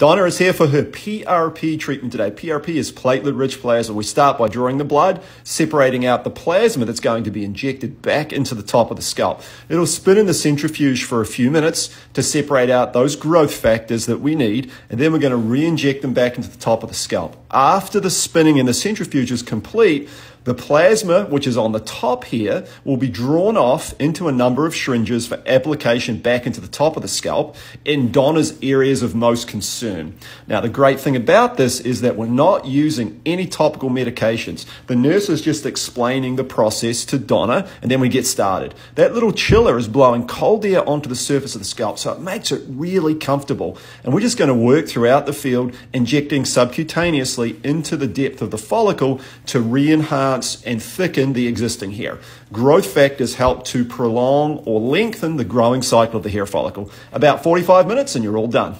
Donna is here for her PRP treatment today. PRP is platelet-rich plasma. We start by drawing the blood, separating out the plasma that's going to be injected back into the top of the scalp. It'll spin in the centrifuge for a few minutes to separate out those growth factors that we need, and then we're going to re-inject them back into the top of the scalp. After the spinning in the centrifuge is complete, the plasma, which is on the top here, will be drawn off into a number of syringes for application back into the top of the scalp in Donna's areas of most concern. Now, the great thing about this is that we're not using any topical medications. The nurse is just explaining the process to Donna, and then we get started. That little chiller is blowing cold air onto the surface of the scalp, so it makes it really comfortable. And we're just going to work throughout the field, injecting subcutaneously into the depth of the follicle to re-enhance enhance and thicken the existing hair. Growth factors help to prolong or lengthen the growing cycle of the hair follicle. About 45 minutes and you're all done.